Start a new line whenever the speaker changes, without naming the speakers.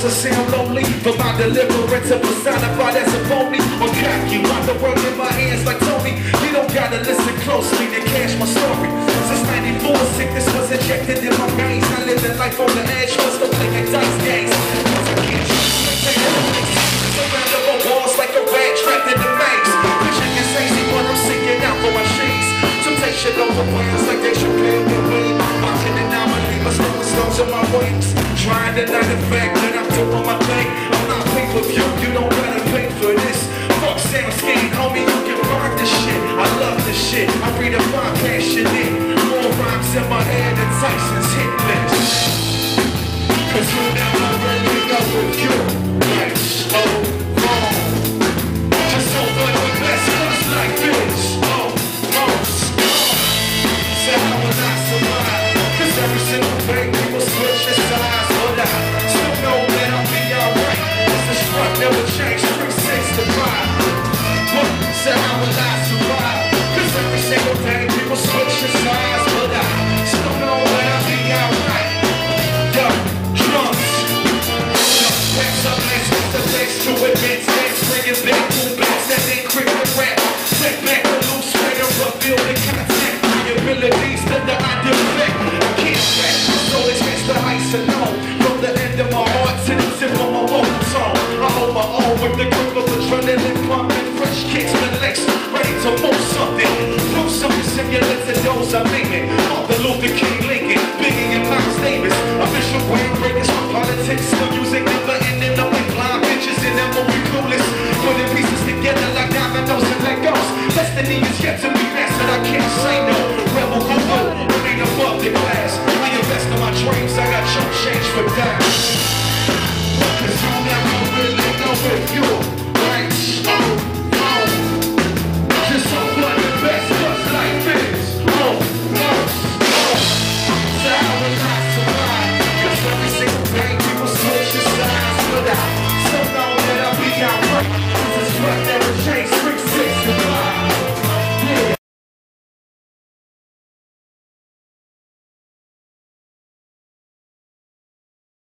voice will sound lonely, but my deliverance will personified as a phony. Or crack you, I'm the work in my hands like Tony. You don't gotta listen closely to cash my story. Since 94, sickness was injected in my veins. I live that life on the edge, was the playing dice games. Cause I can't Surrounded by walls like a rat trapped in the maze. Vision is hazy, but I'm seeking out for my shades. Temptation overwhelms like they should pay the way. Watching anomaly, but stones in my wings. Trying to deny the fact that I'm doing my thing. I'm not pay per view, you don't gotta pay for this. Fuck sound scheme, homie, you can burn this shit. I love this shit, I redefine passionate. More rhymes in my head than Tyson's hit Chama a to those I'm naming. Martin Luther King, Lincoln, Biggie and Miles Davis. Official wave breakers for politics,